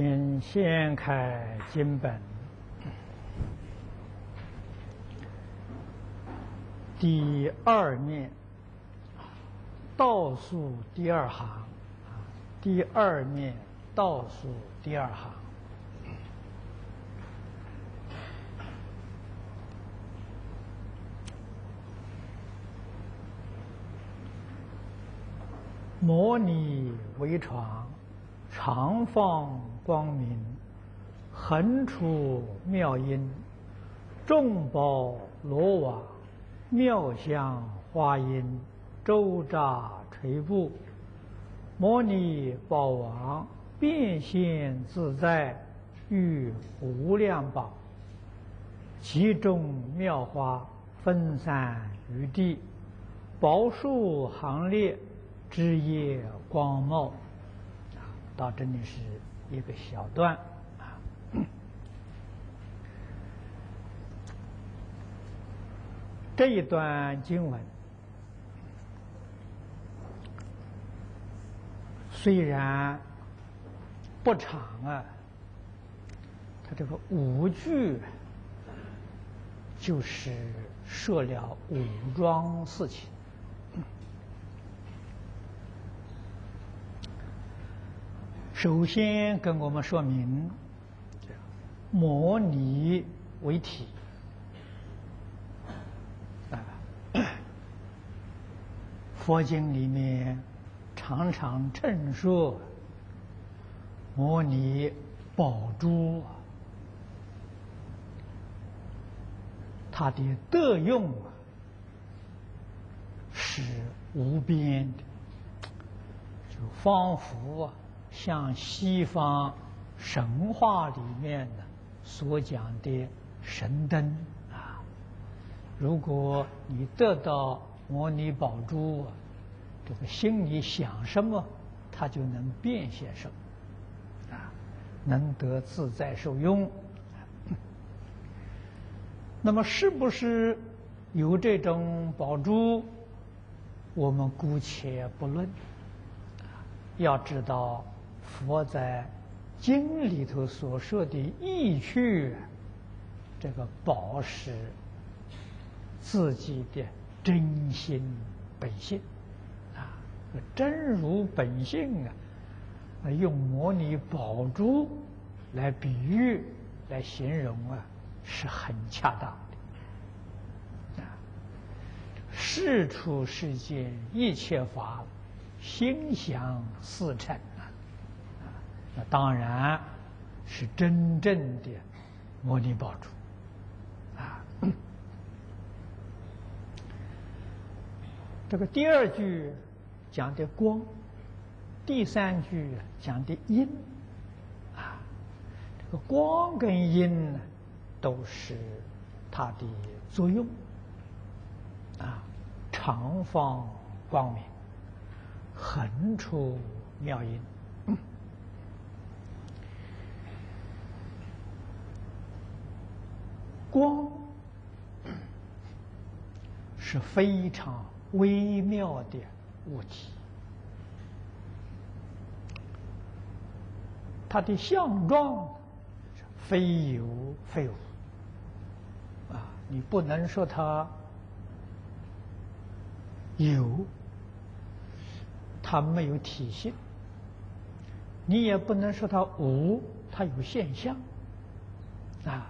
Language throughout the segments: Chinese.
请掀开经本第二面倒数第二行，第二面倒数第二行。摩尼为床，长放光明，横出妙音，众宝罗网，妙香花音，周匝垂布。摩尼宝王变现自在，遇无量宝，其中妙花分散于地，宝树行列。枝叶光茂，到这里是一个小段啊。这一段经文虽然不长啊，它这个五句就是说了武装事情。首先跟我们说明，摩尼为体啊，佛经里面常常称说摩尼宝珠，它的德用是无边的，就仿佛啊。像西方神话里面的所讲的神灯啊，如果你得到摩尼宝珠，这个心里想什么，它就能变现什么，啊，能得自在受用。那么，是不是有这种宝珠？我们姑且不论，要知道。佛在经里头所说的意趣，这个宝石自己的真心本性啊，真如本性啊，用模拟宝珠来比喻、来形容啊，是很恰当的啊。事出世间一切法，心想事成。当然是真正的摩尼宝珠啊！这个第二句讲的光，第三句讲的音啊，这个光跟音呢都是它的作用啊，长放光明，横出妙音。光是非常微妙的物体，它的相状非有非无啊！你不能说它有，它没有体现；你也不能说它无，它有现象啊。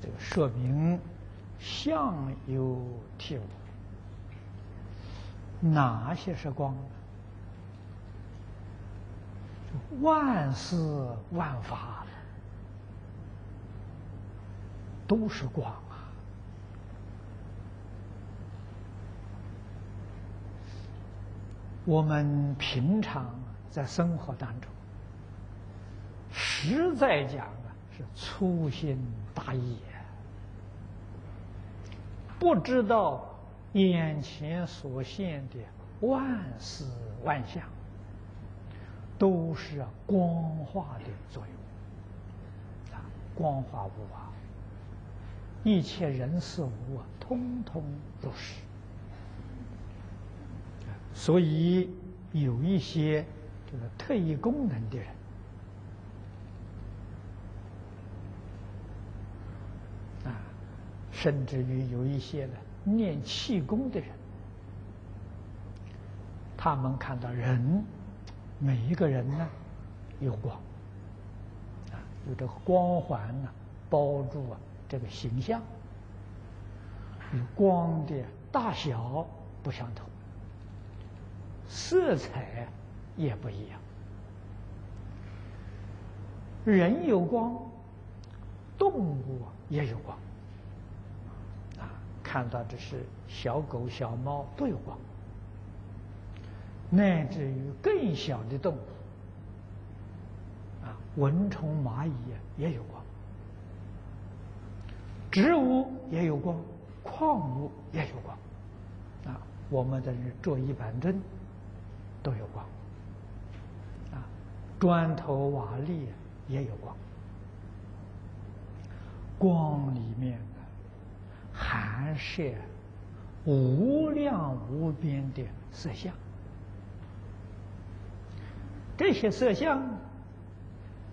这个说明相有体无，哪些是光？万事万法都是光啊！我们平常在生活当中，实在讲啊，是粗心大意。不知道眼前所现的万事万象都是光化的作用，啊，光化无化，一切人事物啊，通通都是。所以有一些这个特异功能的人。啊，甚至于有一些呢。念气功的人，他们看到人每一个人呢有光啊，有这个光环呢包住啊这个形象，与光的大小不相同，色彩也不一样。人有光，动物也有光。看到的是小狗、小猫都有光，乃至于更小的动物，啊，蚊虫、蚂蚁也有光，植物也有光，矿物也有光。啊，我们的人坐一板凳都有光。啊，砖头瓦砾。也有光，光里面含摄无量无边的色相，这些色相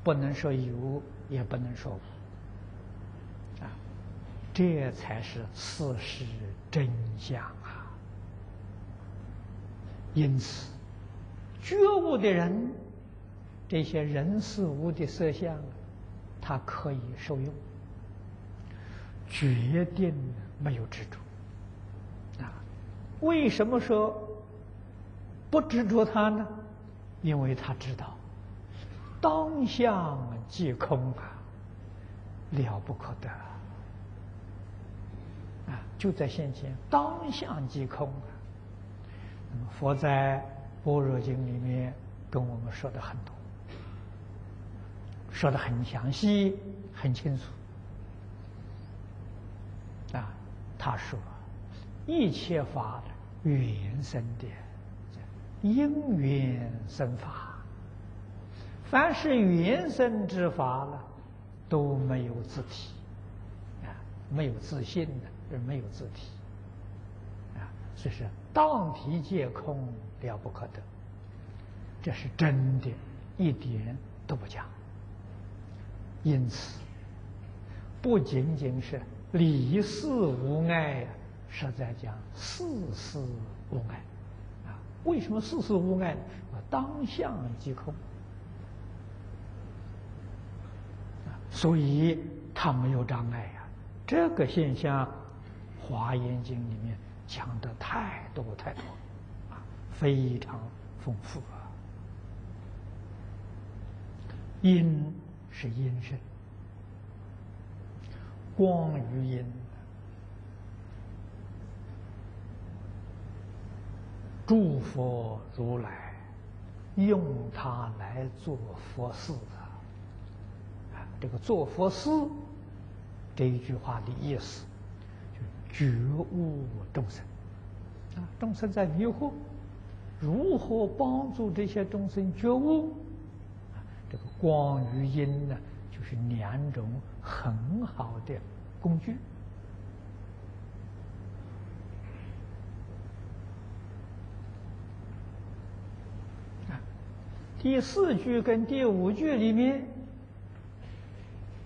不能说有，也不能说无，啊，这才是事实真相啊！因此，觉悟的人。这些人事物的色相，它可以受用，决定没有执着。啊，为什么说不执着他呢？因为他知道当相即空啊，了不可得啊，就在现前，当相即空啊。那么佛在《般若经》里面跟我们说的很多。说的很详细，很清楚。啊，他说，一切法缘生的，因缘生法，凡是缘生之法了，都没有自体，啊，没有自信的，没有自体，啊，这是当体皆空，了不可得，这是真的，一点都不假。因此，不仅仅是离世无碍呀，实在讲事事无碍啊。为什么事事无碍呢？当相即空所以它没有障碍呀。这个现象，《华严经》里面讲的太多太多啊，非常丰富啊。因。是因身，光与因，诸佛如来用它来做佛事的啊！这个做佛事这一句话的意思，就觉悟众生啊，众生在迷惑，如何帮助这些众生觉悟？这个光与音呢，是两种很好的工具。啊，第四句跟第五句里面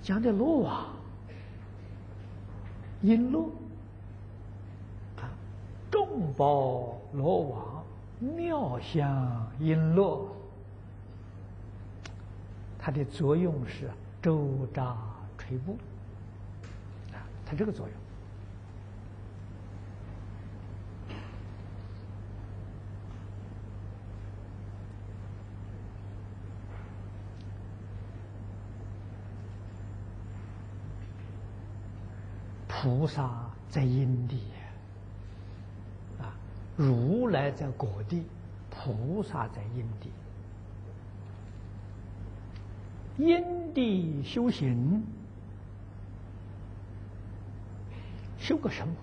讲的罗网，璎珞啊，众宝罗网，妙香璎珞。它的作用是周匝垂布，啊，它这个作用。菩萨在因地，啊，如来在果地，菩萨在因地。因地修行，修个什么？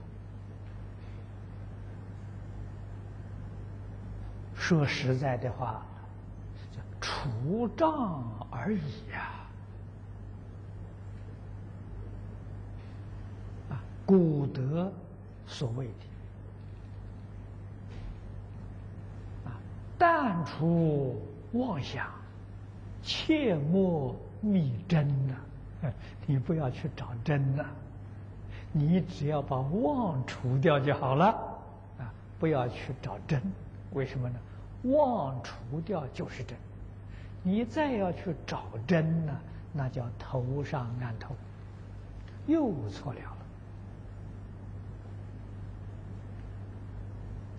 说实在的话，叫除障而已呀！啊，古德所谓的啊，淡除妄想。切莫觅真呐！你不要去找真呐，你只要把妄除掉就好了，啊，不要去找真。为什么呢？妄除掉就是真。你再要去找真呢，那叫头上安头，又错了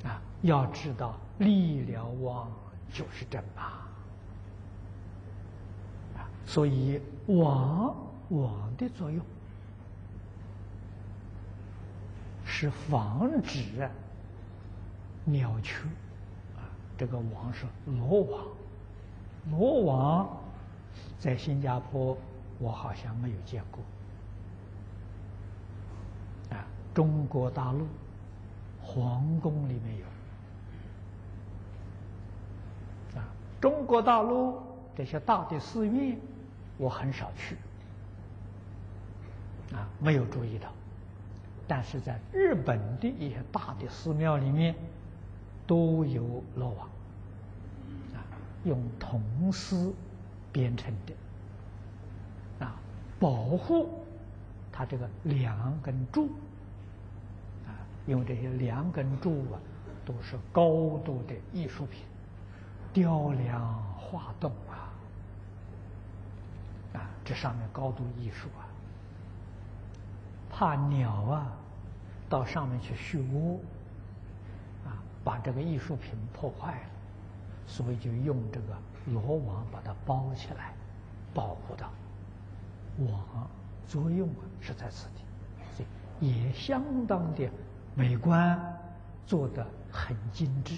了。啊，要知道立了妄就是真吧。所以网网的作用。是防止鸟雀啊，这个网是罗网，罗网在新加坡我好像没有见过啊，中国大陆皇宫里面有啊，中国大陆这些大的寺院我很少去。啊，没有注意到。但是在日本的一些大的寺庙里面，都有罗网，啊，用铜丝编成的，啊，保护它这个梁跟柱，啊，因为这些梁跟柱啊，都是高度的艺术品，雕梁画栋，这上面高度艺术啊。怕鸟啊到上面去续窝，啊，把这个艺术品破坏了，所以就用这个罗网把它包起来，保护它。网作用啊是在此地，所以也相当的美观，做的很精致。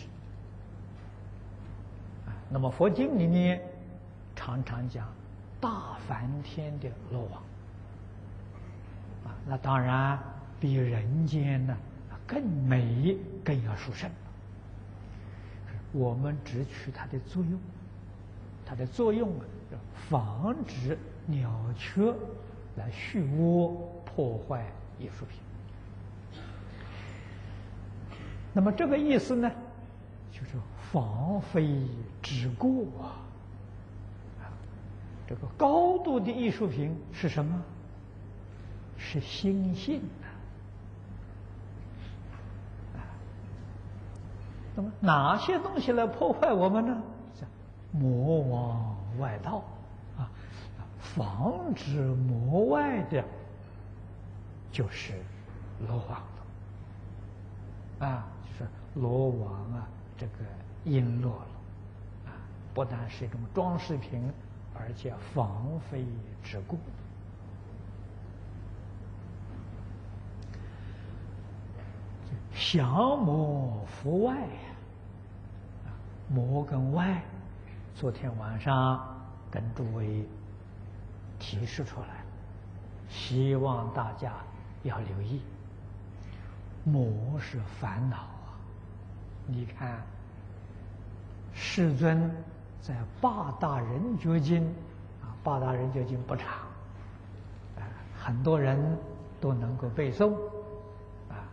啊，那么佛经里面常常讲大梵天的罗网啊。那当然比人间呢更美、更要殊胜。我们只取它的作用，它的作用啊，防止鸟雀来续窝、破坏艺术品。那么这个意思呢，就是防非之过啊。这个高度的艺术品是什么？是心性的啊。那么哪些东西来破坏我们呢？魔王外道啊，防止魔外的，就是罗网了啊，就是罗网啊，这个璎珞了啊，不但是一种装饰品，而且防非之故。降魔伏外呀，魔跟外，昨天晚上跟诸位提示出来，希望大家要留意。魔是烦恼啊！你看，世尊在八大人觉经啊，八大人觉经不长，啊，很多人都能够背诵。啊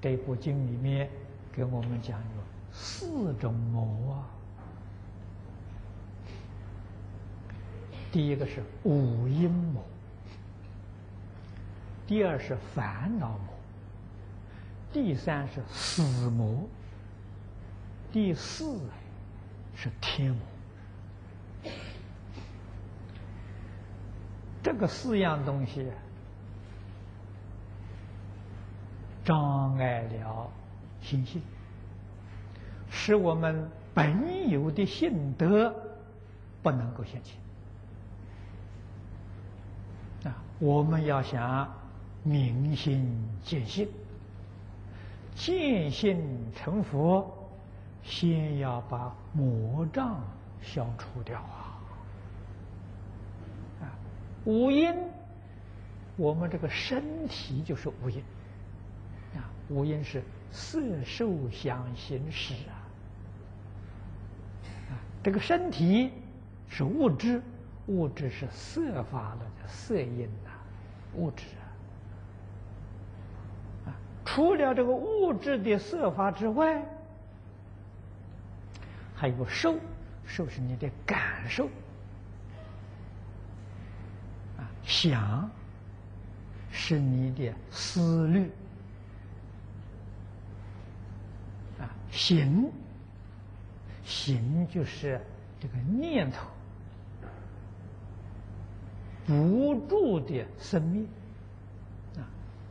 这部经里面给我们讲有四种魔啊。第一个是五阴魔，第二是烦恼魔，第三是死魔，第四是天魔。这个四样东西。障碍了心性，使我们本有的性德不能够现起。啊，我们要想明心见性，见性成佛，先要把魔障消除掉啊！五阴，我们这个身体就是五阴。五阴是色、受、想、行、识啊，啊，这个身体是物质，物质是色法的色阴呐，物质啊，啊，除了这个物质的色法之外，还有受，受是你的感受，想，是你的思虑。啊，行行就是这个念头不住的生灭啊，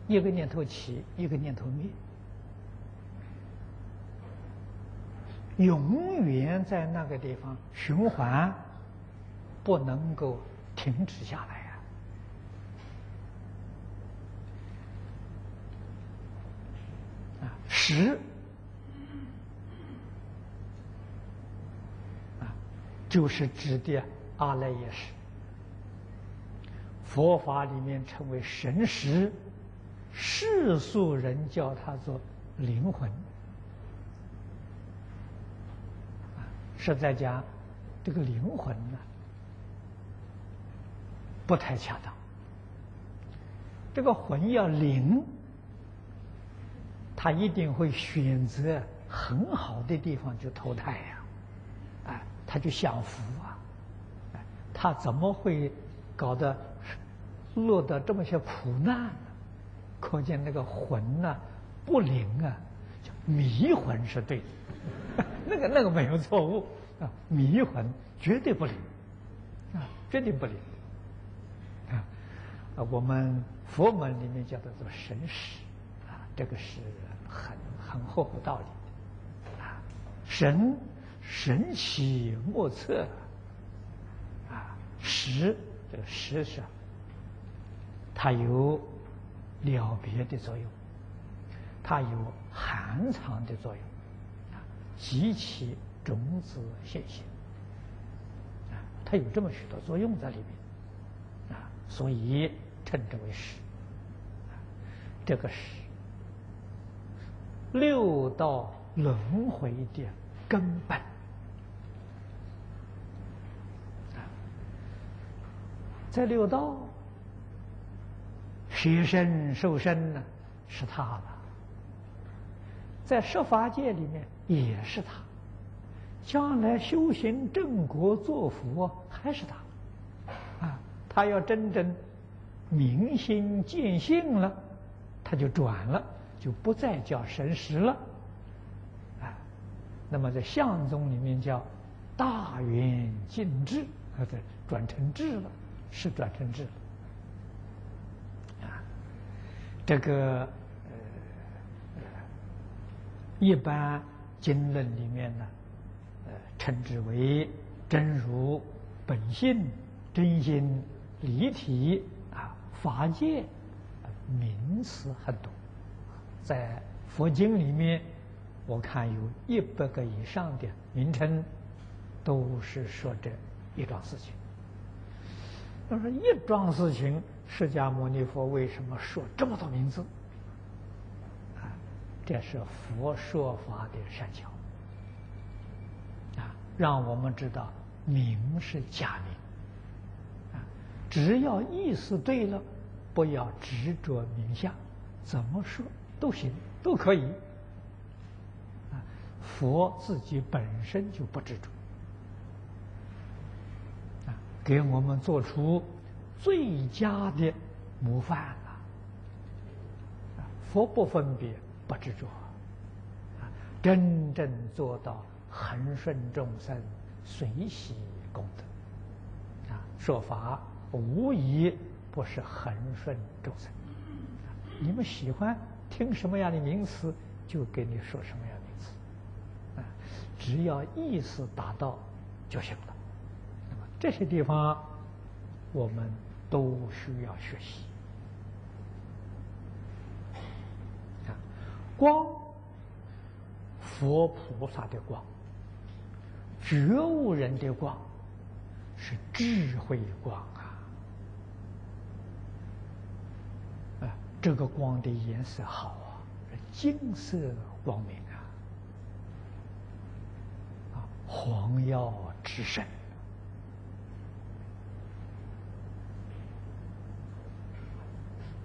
一个念头起，一个念头灭，永远在那个地方循环，不能够停止下来。识啊，就是指的阿赖耶识。佛法里面称为神识，世俗人叫它做灵魂。啊，是在讲这个灵魂呢，不太恰当。这个魂要灵。他一定会选择很好的地方去投胎呀，哎，他就享福啊，哎，他怎么会搞得落得这么些苦难呢？可见那个魂呐不灵啊，叫迷魂是对的，那个那个没有错误啊，迷魂绝对不灵啊，绝对不灵啊，我们佛门里面叫它做神识啊，这个是。很很厚厚道理的。啊，神神奇莫测。啊，识这个识是，它有了别的作用，它有含藏的作用。啊，极其种子现象啊，它有这么许多作用在里面。啊，所以称之为识，这个是。六道轮回的根本在六道，学生受身呢，是他了；在十法界里面也是他；将来修行正果做佛还是他。啊，他要真正明心见性了，他就转了。就不再叫神识了，啊，那么在相宗里面叫大圆净智，啊，对，转成智了，是转成智了，啊，这个呃，一般经论里面呢，呃，称之为真如本性、真心、离体啊，法界，名词很多。在佛经里面，我看有一百个以上的名称，都是说这一桩事情。那说一桩事情，释迦牟尼佛为什么说这么多名字？啊，这是佛说法的善巧啊，让我们知道名是假名啊，只要意思对了，不要执着名相，怎么说？都行，都可以。啊，佛自己本身就不执着，啊，给我们做出最佳的模范了。啊，佛不分别，不执着，啊，真正做到恒顺众生，随喜功德。啊，说法无疑不是恒顺众生。你们喜欢？听什么样的名词，就给你说什么样的名词，啊，只要意思达到就行了。那么这些地方，我们都需要学习。啊，光，佛菩萨的光，觉悟人的光，是智慧光啊。这个光的颜色好啊，金色光明啊，啊，黄耀之神，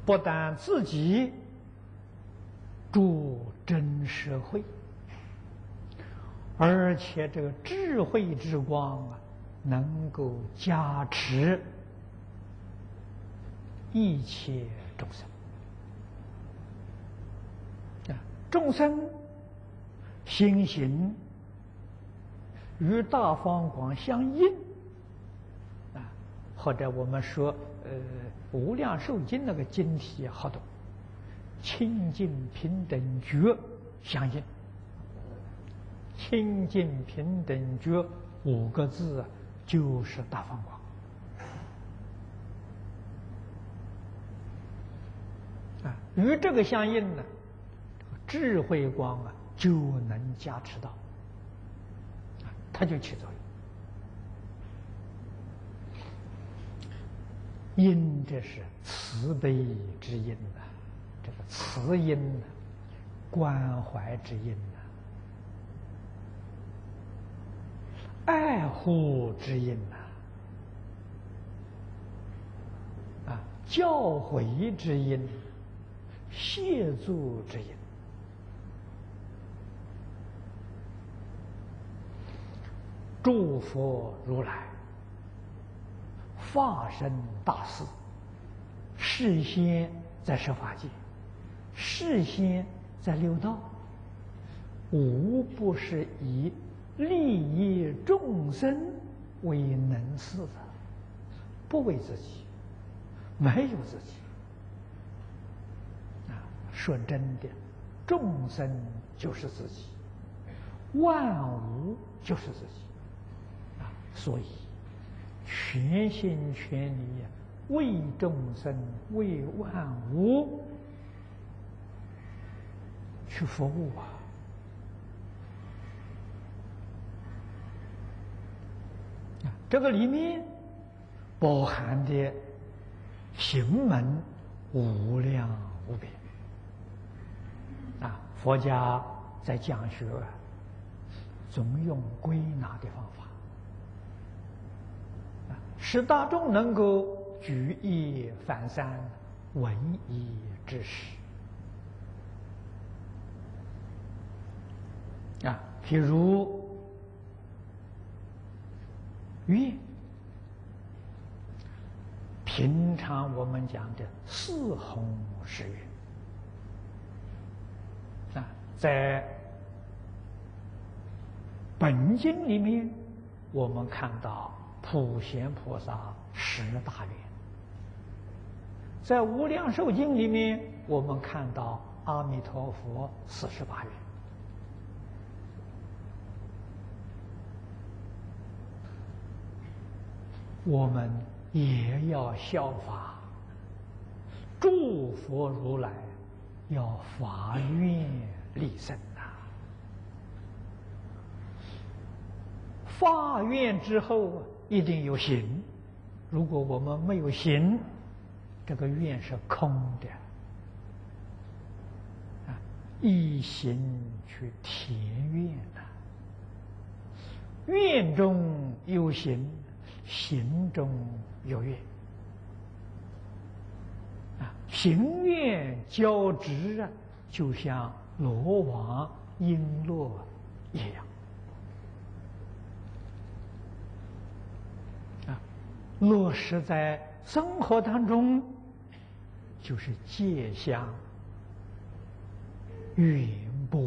不但自己助真社会，而且这个智慧之光啊，能够加持一切众生。众生心行与大方广相应啊，或者我们说呃《无量寿经》那个经体好懂，清净平等觉相应，清净平等觉五个字就是大方广。啊，与这个相应呢，智慧光啊就能加持到，啊，它就起作用。因这是慈悲之因呐，这个慈因呐，关怀之因呐，爱护之因呐，啊，教诲之因。谢助之因，诸佛如来化身大士，事先在设法界，事先在六道，无不是以利益众生为能事的，不为自己，没有自己。啊说真的，众生就是自己，万物就是自己，所以全心全力为众生、为万物去服务啊！这个里面包含的行门无量无边。啊，佛家在讲学，总用归纳的方法，使大众能够举一反三，闻一知十。啊，譬如愿，平常我们讲的四弘誓愿。在本经里面，我们看到普贤菩萨十大愿；在无量寿经里面，我们看到阿弥陀佛四十八愿。我们也要效法诸佛如来，要发愿。立身呐！发愿之后一定有行。如果我们没有行，这个愿是空的。啊，一行去填愿呐，愿中有行，行中有愿。啊，行愿交织啊，就像。罗网璎珞一样啊，落实在生活当中，就是戒相远播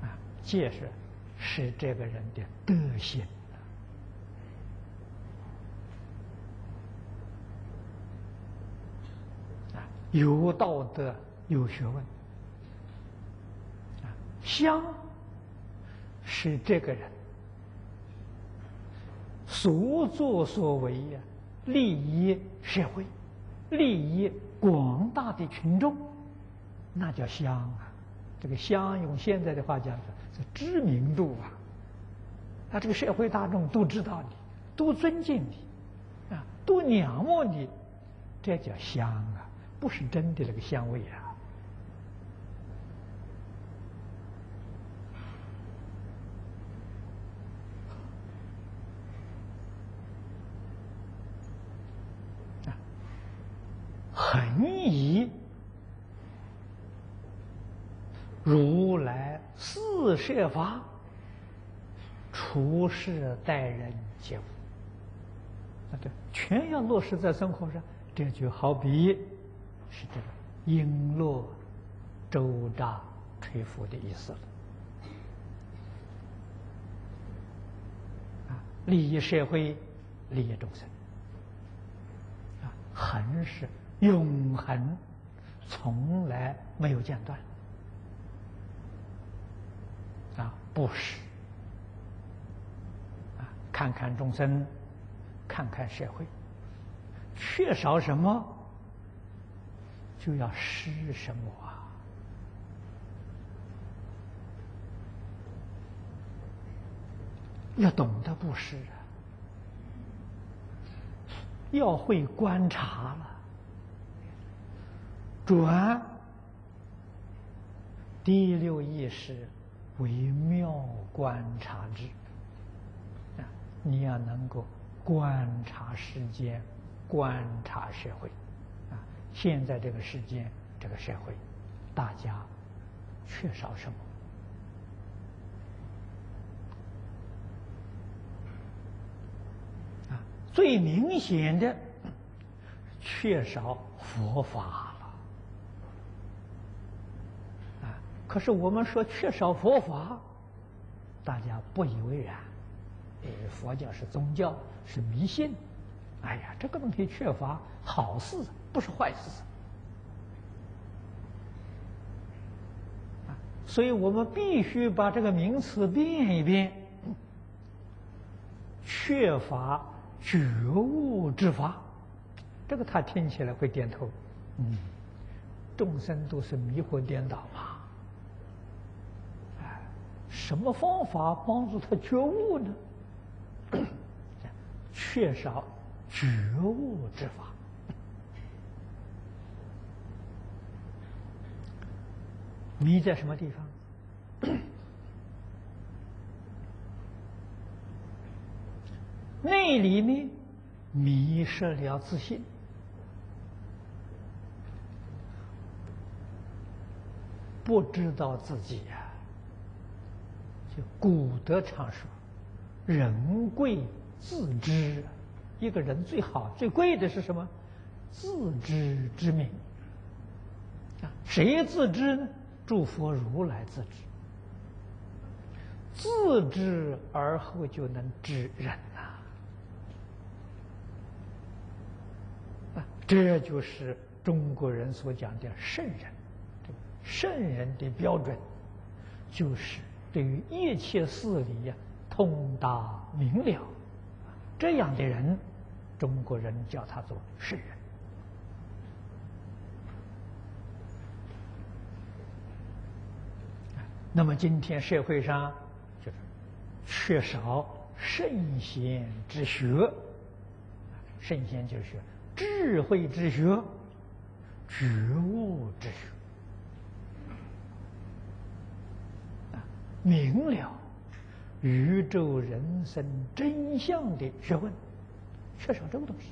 啊，戒是是这个人的德行啊。有道德，有学问，啊，相是这个人所作所为呀，利益社会，利益广大的群众，那叫香啊。这个香用现在的话讲是知名度啊，那这个社会大众都知道你，都尊敬你，啊，都仰慕你，这叫香啊。不是真的那个香味！啊，恒以如来四摄法，处世待人接物，啊，这全要落实在生活上。这就好比。是这个璎珞周匝垂拂的意思了。啊，利益社会，利益众生。啊，恒是永恒，从来没有间断。啊，不是。啊，看看众生，看看社会，缺少什么？就要施什么啊？要懂得布施啊，要会观察了，转第六意识微妙观察之啊！你要能够观察世间，观察社会啊。现在这个世间，这个社会，大家缺少什么？啊，最明显的缺少佛法了。啊，可是我们说缺少佛法，大家不以为然。呃，佛教是宗教，是迷信。哎呀，这个东西缺乏好事。不是坏事，啊！所以我们必须把这个名词变一变，缺乏觉悟之法，这个他听起来会点头。嗯，众生都是迷惑颠倒嘛，什么方法帮助他觉悟呢？缺少觉悟之法。迷在什么地方？那里面迷失了自信，不知道自己呀。古德常说：“人贵自知。”一个人最好最贵的是什么？自知之明。啊，谁自知呢？诸佛如来自知，自知而后就能知人呐。啊，这就是中国人所讲的圣人。圣人的标准，就是对于一切事理呀通达明了。这样的人，中国人叫他做圣人。那么今天社会上就是缺少圣贤之学，圣贤就是智慧之学、觉悟之学，明了宇宙人生真相的学问，缺少这个东西，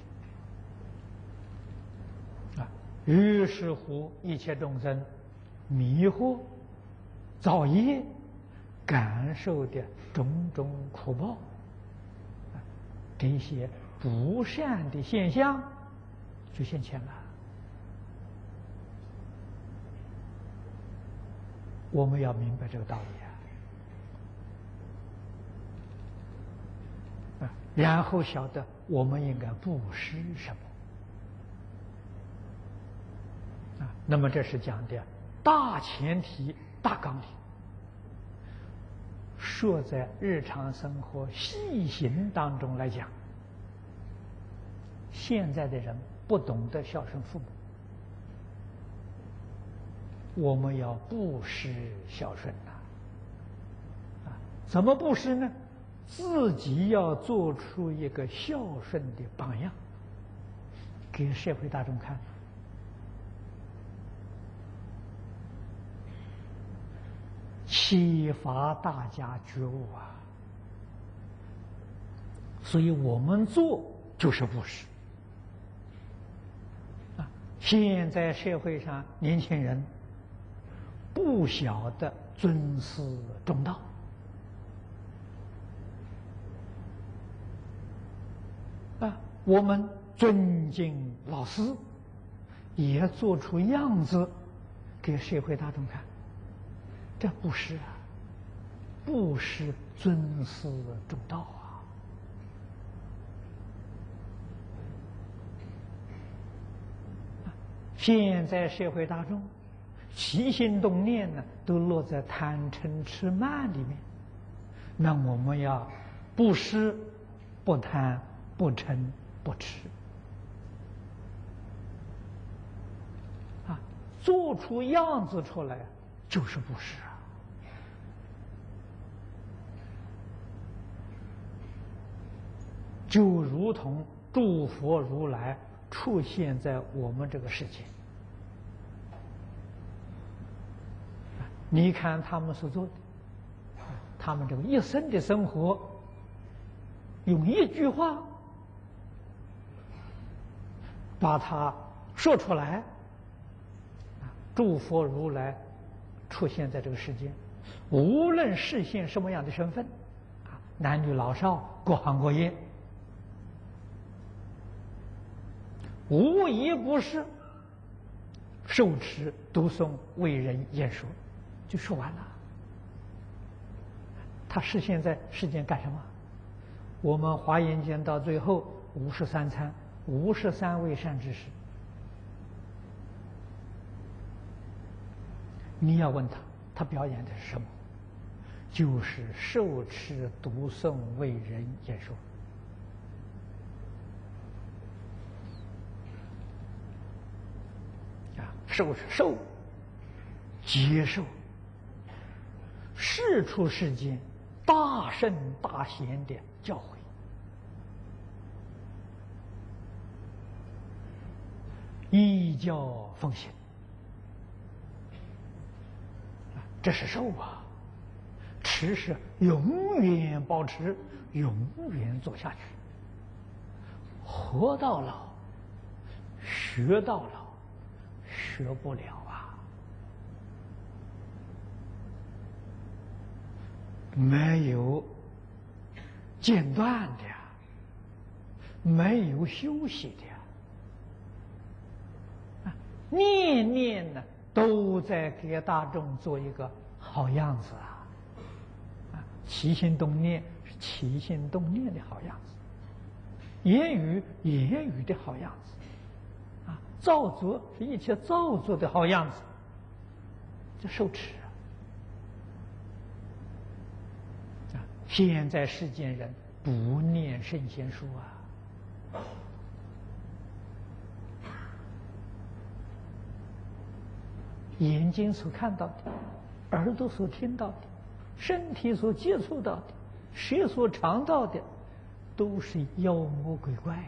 啊，于是乎一切众生迷惑。造业感受的种种苦报，这些不善的现象就现前了。我们要明白这个道理啊，啊，然后晓得我们应该布施什么啊。那么这是讲的大前提。大纲领，说在日常生活细行当中来讲，现在的人不懂得孝顺父母，我们要布施孝顺呐。啊，怎么布施呢？自己要做出一个孝顺的榜样，给社会大众看。启发大家觉悟啊！所以我们做就是布施啊。现在社会上年轻人不晓得尊师重道啊，我们尊敬老师，也做出样子给社会大众看，这不是啊，不是尊师重道啊！现在社会大众起心动念呢，都落在贪嗔痴慢里面，那我们要不施、不贪、不嗔、不吃啊。做出样子出来，就是不是啊？就如同诸佛如来出现在我们这个世界，你看他们所做的，他们这个一生的生活，用一句话把它说出来。啊诸佛如来出现在这个世间，无论实现什么样的身份，啊，男女老少，各行各业，无一不是受持读诵为人演说，就说完了。他实现在世间干什么？我们华严经到最后五十三参，五十三位善知识。你要问他，他表演的是什么？就是受持读诵为人演说啊，受受接受世出世间大圣大贤的教诲，依教奉行。这是受啊，持是永远保持，永远做下去，活到老，学到老，学不了啊，没有间断的，没有休息的，念念呢。都在给大众做一个好样子啊！啊，起心动念是起心动念的好样子，言语言语的好样子，啊，造作是一切造作的好样子，这受持啊！现在世间人不念圣贤书啊。眼睛所看到的，耳朵所听到的，身体所接触到的，舌所尝到的，都是妖魔鬼怪呀！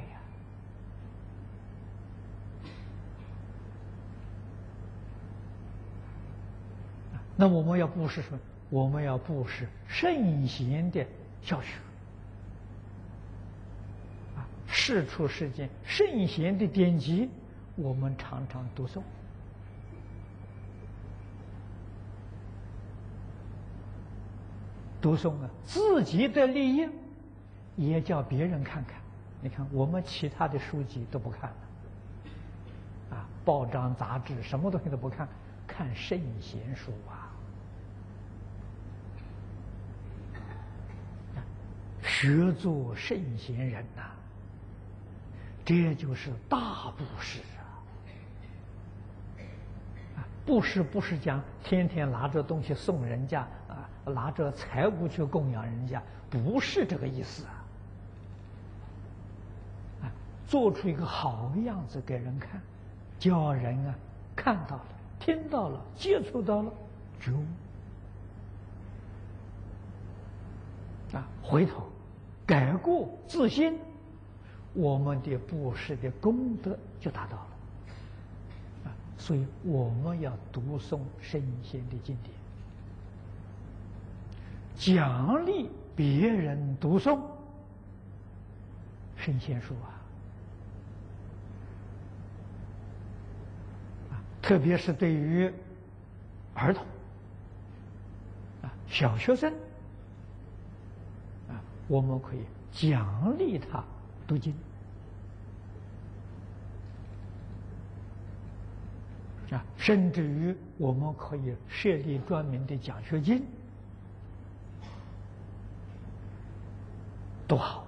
那我们要布施什么？我们要布施圣贤的教学啊！世出世间圣贤的典籍，我们常常读诵。读诵啊，自己的利益也叫别人看看。你看，我们其他的书籍都不看了，啊，报章杂志什么东西都不看，看圣贤书啊，学做圣贤人呐，这就是大布施啊！啊，布施不是讲天天拿着东西送人家。拿着财物去供养人家，不是这个意思啊！做出一个好样子给人看，叫人啊看到了、听到了、接触到了，就啊回头改过自新，我们的布施的功德就达到了啊！所以我们要读诵圣贤的经典。奖励别人读诵。圣贤书啊，啊，特别是对于儿童。啊、小学生。啊，我们可以奖励他读经。啊，甚至于我们可以设立专门的奖学金，多好！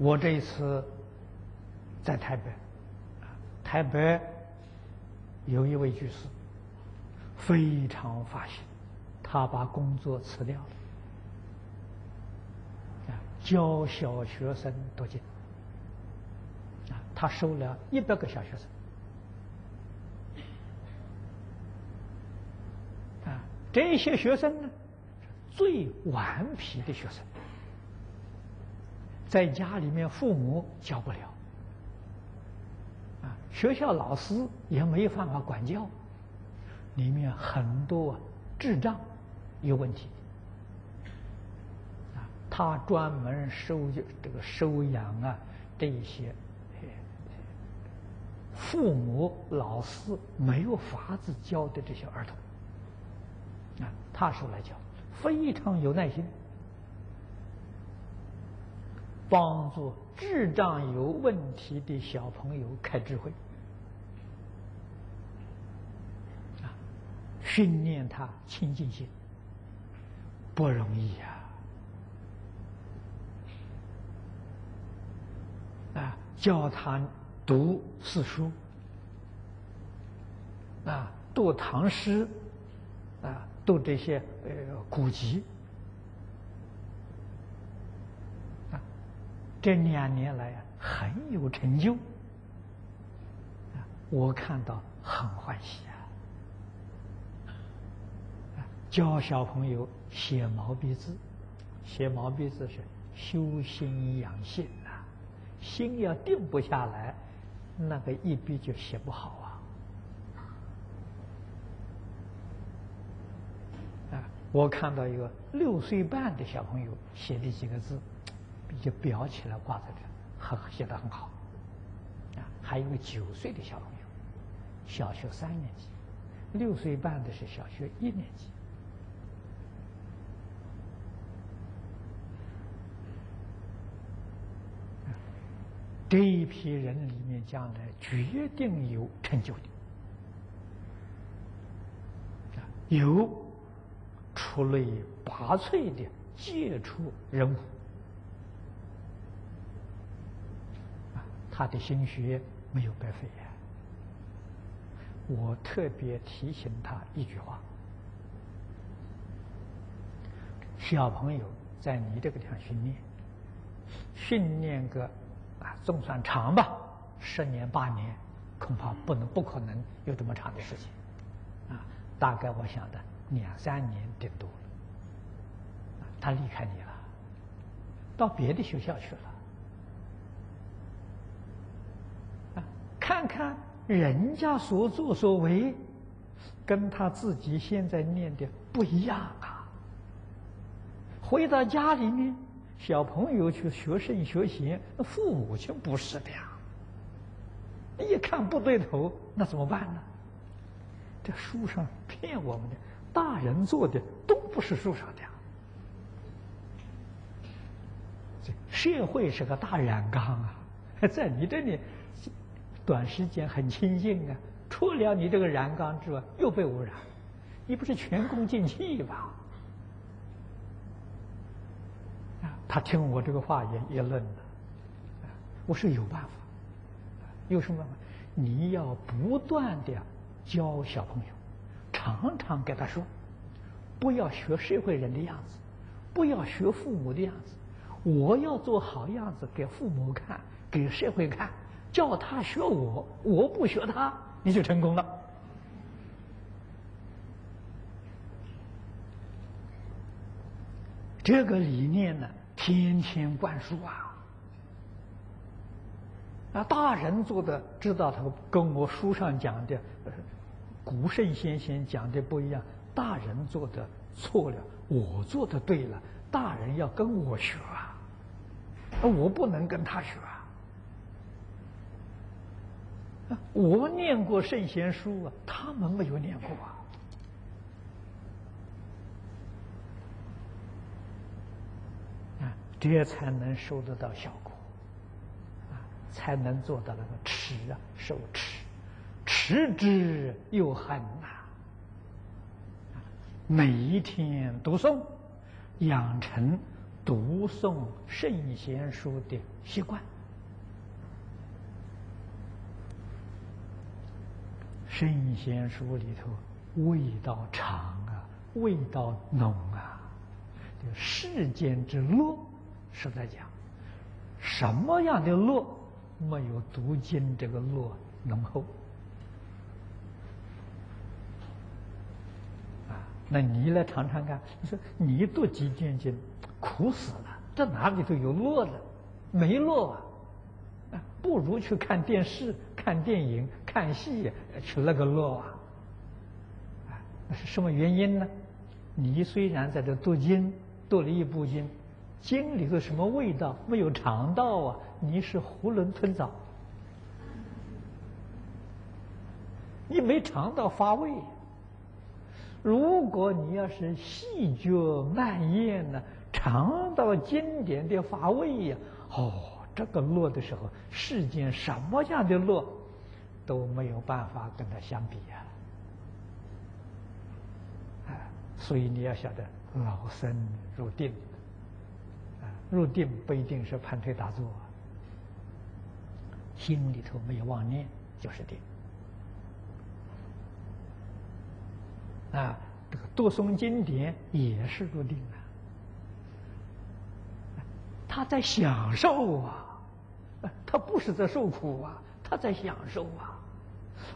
我这一次在台北，台北有一位居士非常发心，他把工作辞掉了，教小学生读经，啊，他收了一百个小学生，啊，这些学生呢，最顽皮的学生。在家里面，父母教不了，啊，学校老师也没有办法管教，里面很多智障有问题，啊，他专门收这个收养啊这一些，父母老师没有法子教的这些儿童，啊，他说来教，非常有耐心。帮助智障有问题的小朋友开智慧，啊，训练他清净心。不容易呀，啊，教他读四书，啊，读唐诗，啊，读这些呃古籍。这两年来啊，很有成就，啊我看到很欢喜啊！教小朋友写毛笔字，写毛笔字是修心养性啊，心要定不下来，那个一笔就写不好啊！啊，我看到一个六岁半的小朋友写的几个字。就裱起来挂在这，很写的很好，啊，还有个九岁的小朋友，小学三年级，六岁半的是小学一年级，这一批人里面将来决定有成就的，啊，有出类拔萃的杰出人物。他的心血没有白费呀！我特别提醒他一句话：小朋友在你这个地方训练，训练个啊，总算长吧，十年八年，恐怕不能不可能有这么长的时间啊！大概我想的两三年顶多了，他离开你了，到别的学校去了。看看人家所作所为，跟他自己现在念的不一样啊！回到家里面，小朋友去学圣学贤，那父母亲不是的呀。一看不对头，那怎么办呢？这书上骗我们的，大人做的都不是书上的呀。这社会是个大染缸啊，在你这里。短时间很清净啊，除了你这个燃缸之外，又被污染，你不是前功尽弃吧？啊，他听我这个话也也愣了。我说有办法，有什么办法？你要不断的教小朋友，常常给他说，不要学社会人的样子，不要学父母的样子，我要做好样子给父母看，给社会看。叫他学我，我不学他，你就成功了。这个理念呢，天天灌输啊！啊，大人做的知道他跟我书上讲的古圣先贤讲的不一样，大人做的错了，我做的对了，大人要跟我学啊，我不能跟他学。我念过圣贤书啊，他们没有念过啊。啊，这才能收得到效果，啊，才能做到那个持啊，受持，持之又恒呐。每一天读诵，养成读诵圣贤书的习惯。圣贤书里头味道长啊，味道浓啊，这世间之乐。是在讲，什么样的乐没有读经这个乐浓厚啊？那你来尝尝看，你说你读几卷经，苦死了，这哪里头有乐呢？没乐啊，不如去看电视、看电影、看戏去那个乐啊！啊，那是什么原因呢？你虽然在这读经，读了一部经。经里头什么味道没有尝到啊？你是囫囵吞枣，你没尝到发味。如果你要是细嚼慢咽呢，尝到经典的发味呀，哦，这个乐的时候，世间什么样的乐都没有办法跟它相比呀。啊，所以你要晓得，老僧入定。啊入定不一定是盘腿打坐，心里头没有妄念就是定。啊，这个读诵经典也是入定啊，他在享受啊，他不是在受苦啊，他在享受啊，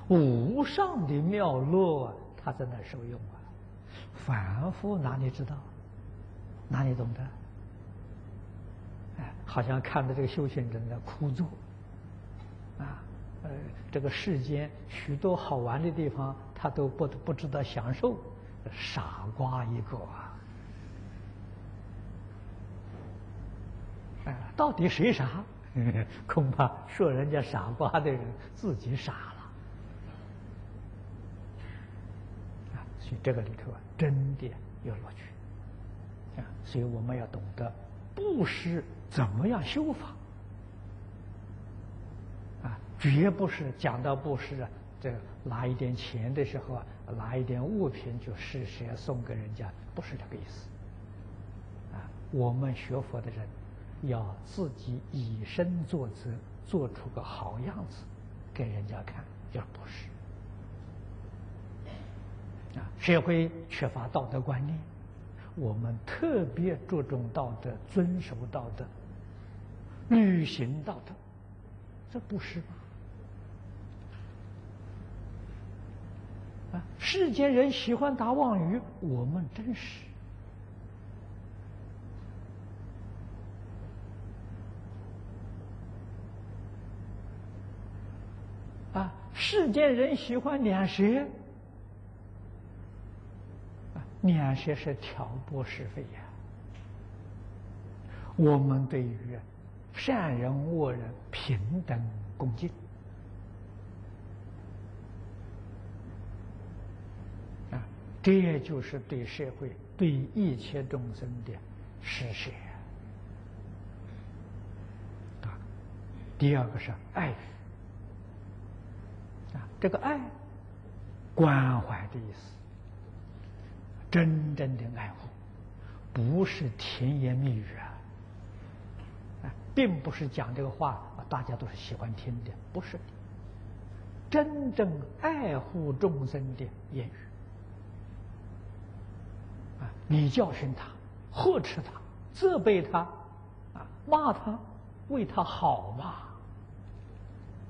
无上的妙乐，他在那受用啊，凡夫哪里知道，哪里懂得？哎好像看着这个修行人在枯坐，啊，呃，这个世间许多好玩的地方，他都不不知道享受，傻瓜一个啊！哎，到底谁傻？恐怕说人家傻瓜的人自己傻了。啊，所以这个里头啊，真的有乐趣啊！所以我们要懂得布施。怎么样修法？啊，绝不是讲到布施啊，这个拿一点钱的时候啊，拿一点物品就施舍送给人家，不是这个意思。啊，我们学佛的人要自己以身作则，做出个好样子给人家看，叫布施。啊，社会缺乏道德观念，我们特别注重道德，遵守道德。履行道德，这不是吗？啊，世间人喜欢打妄语，我们真是啊，世间人喜欢两舌，两舌是挑拨是非呀。我们对于。善人恶人平等恭敬啊，这就是对社会、对一切众生的施舍啊。第二个是爱啊，这个爱关怀的意思，真正的爱护，不是甜言蜜语啊。并不是讲这个话大家都是喜欢听的，不是的。真正爱护众生的言语啊，你教训他、呵斥他、责备他啊、骂他、为他好嘛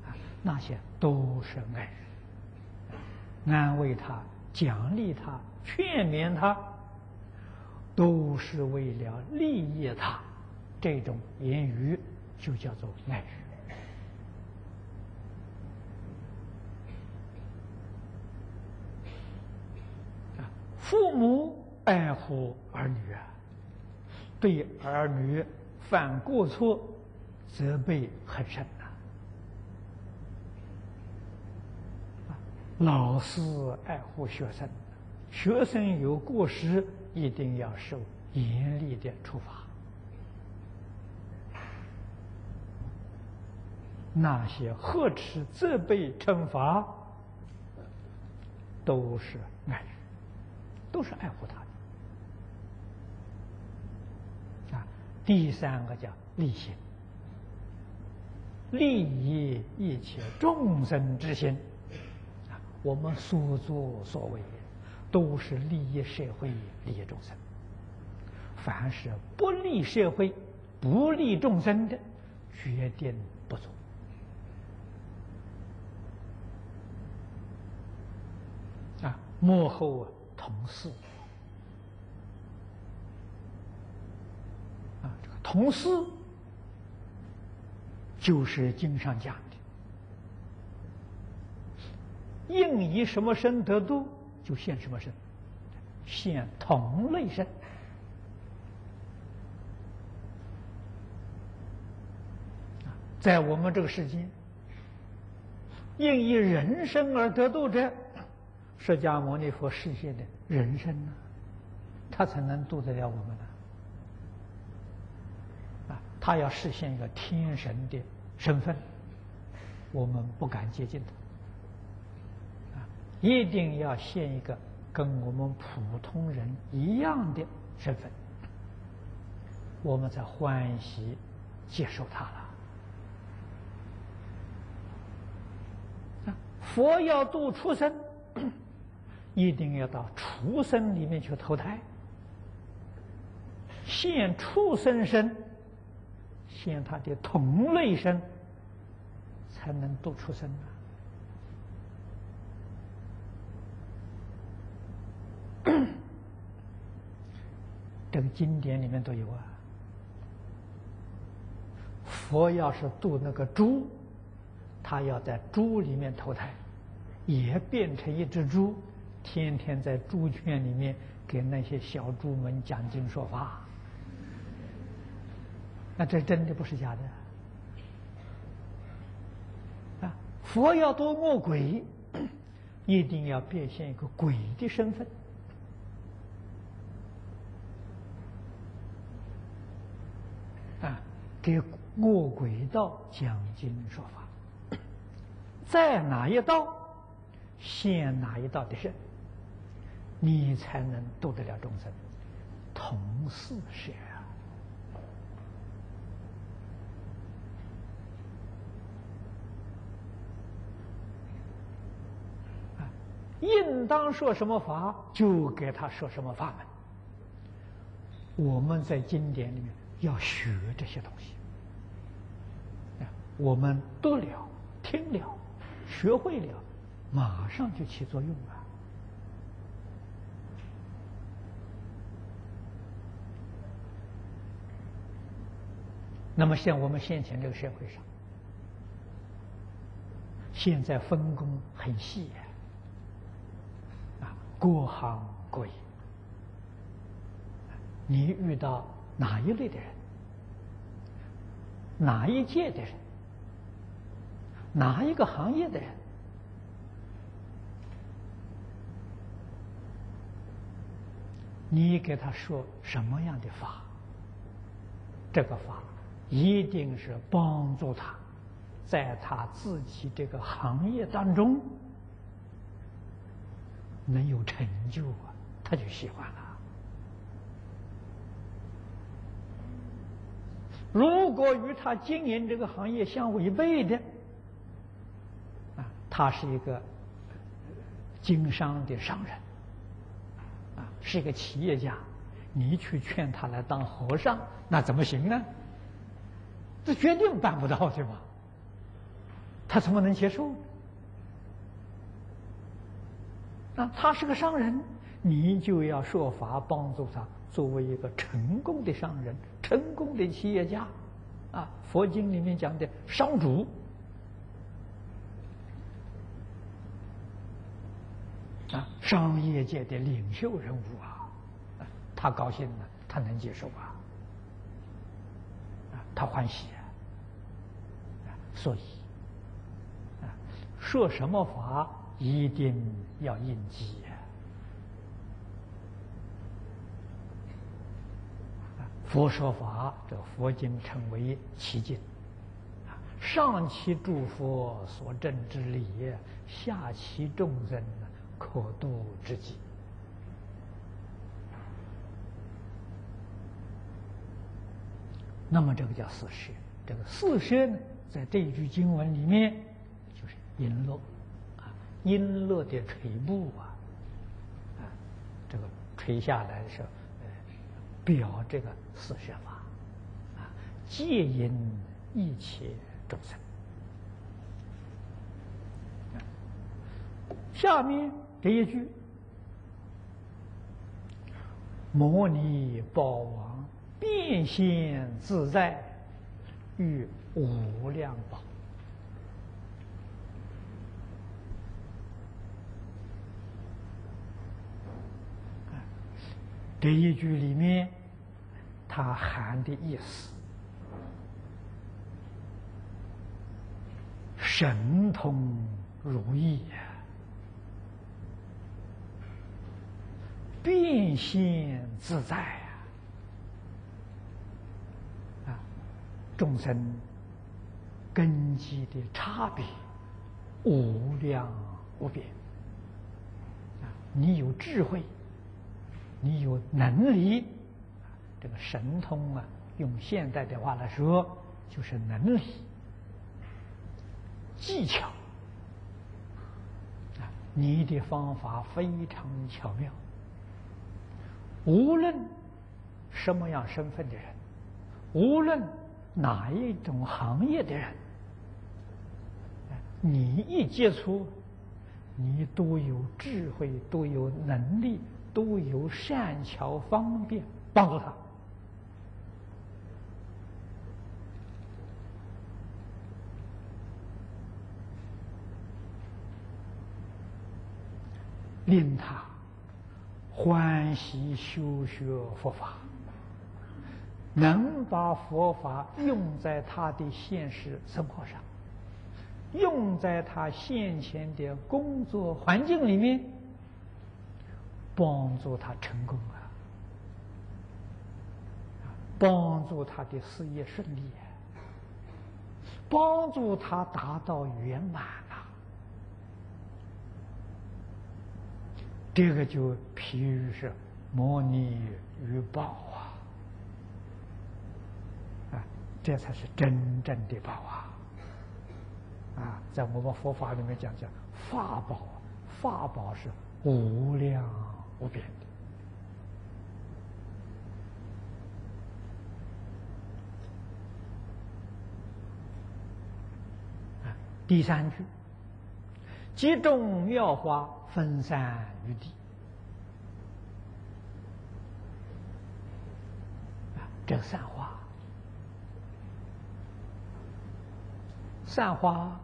啊，那些都是爱人，安慰他、奖励他、劝勉他，都是为了利益他。这种言语就叫做爱语啊！父母爱护儿女啊，对儿女犯过错责备很深老师爱护学生学生有过失一定要受严厉的处罚。那些呵斥责备惩罚都是爱都是爱护他的。啊第三个叫利行利益一切众生之心。我们所作所为，都是利益社会、利益众生。凡是不利社会、不利众生的，决定不做。啊幕后啊同事啊，这个同事就是经上讲的，应以什么身得度，就现什么身，现同类身在我们这个世间，应以人身而得度者。释迦牟尼佛世界的人生呢，他才能度得了我们呢。啊，他要实现一个天神的身份，我们不敢接近他。一定要现一个跟我们普通人一样的身份，我们才欢喜接受他了。佛要度畜生。一定要到畜生里面去投胎，现畜生身，现他的同类身，才能度畜生啊！这个经典里面都有啊。佛要是度那个猪，他要在猪里面投胎，也变成一只猪。天天在猪圈里面给那些小猪们讲经说法，那这真的不是假的啊！佛要多恶鬼，一定要变现一个鬼的身份啊，给恶鬼道讲经说法，在哪一道现哪一道的身。你才能度得了众生，同事学啊！应当说什么法，就给他说什么法门。我们在经典里面要学这些东西，我们读了、听了、学会了，马上就起作用了。那么，像我们现前这个社会上，现在分工很细啊，各行各业，你遇到哪一类的人，哪一届的人，哪一个行业的人，你给他说什么样的法，这个法。一定是帮助他，在他自己这个行业当中能有成就啊，他就喜欢了。如果与他经营这个行业相违背的，啊，他是一个经商的商人，啊，是一个企业家，你去劝他来当和尚，那怎么行呢？这决定办不到，对吧？他怎么能接受？那他是个商人，你就要设法帮助他，作为一个成功的商人、成功的企业家，啊，佛经里面讲的商主，啊，商业界的领袖人物啊，他高兴了，他能接受啊，啊，他欢喜啊。所以，啊，说什么法一定要应机呀！佛说法，这佛经称为奇经，啊，上期诸佛所证之理，下期众生可度之极。那么这个叫四摄，这个四摄呢，在这一句经文里面，就是璎珞啊，璎珞的垂布啊，啊，这个垂下来的时候，表这个四摄法啊，戒引一切众生。下面这一句，摩尼宝王。变现自在，与无量宝。这一句里面，它含的意思，神通如意呀，变现自在啊。众生根基的差别无量无边啊！你有智慧，你有能力，这个神通啊，用现代的话来说，就是能力、技巧啊！你的方法非常巧妙，无论什么样身份的人，无论。哪一种行业的人，你一接触，你都有智慧，都有能力，都有善巧方便帮助他，令他欢喜修学佛法。能把佛法用在他的现实生活上，用在他现前的工作环境里面，帮助他成功啊，帮助他的事业顺利，帮助他达到圆满啊。这个就譬如是模拟与报。这才是真正的宝啊！啊，在我们佛法里面讲叫法宝，法宝是无量无边的。第三句，集中妙花分散于地。啊，这散花。散花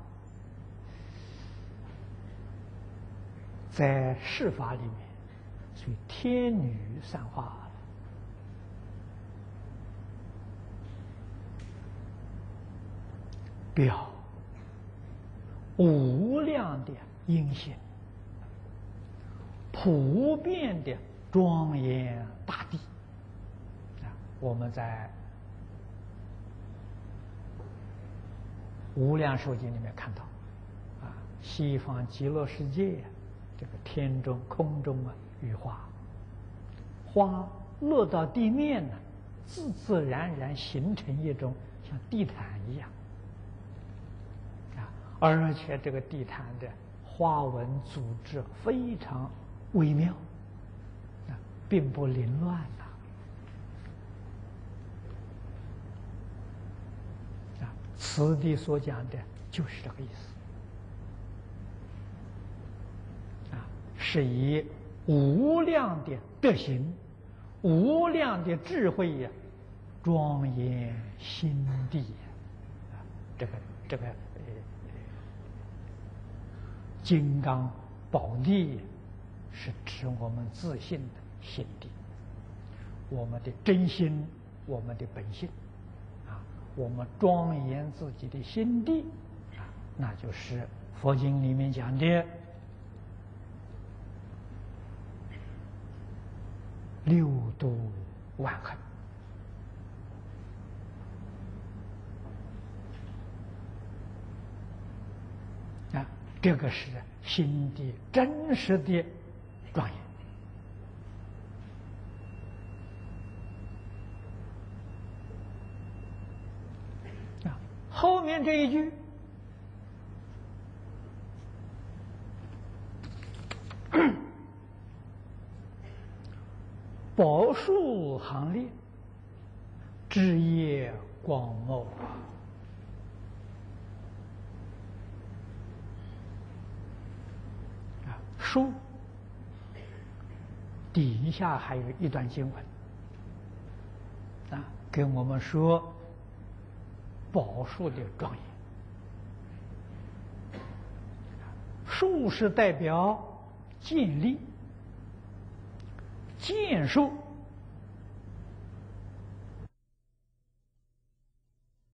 在世法里面属于天女散花表无量的音信，普遍的庄严大地啊！我们在。无量寿经里面看到，啊，西方极乐世界，这个天中空中啊，雨花，花落到地面呢，自自然然形成一种像地毯一样，啊，而且这个地毯的花纹组织非常微妙，啊，并不凌乱呐。啊。此地所讲的就是这个意思，啊，是以无量的德行、无量的智慧呀，庄严心地，啊，这个这个呃，金刚宝地是指我们自信的心地，我们的真心，我们的本性。啊我们庄严自己的心地啊，那就是佛经里面讲的六度万恒这个是心的真实的庄严。啊，后面这一句。宝树行列，枝叶广茂啊！树底下还有一段经文啊，跟我们说宝树的庄严。树是代表建立。建树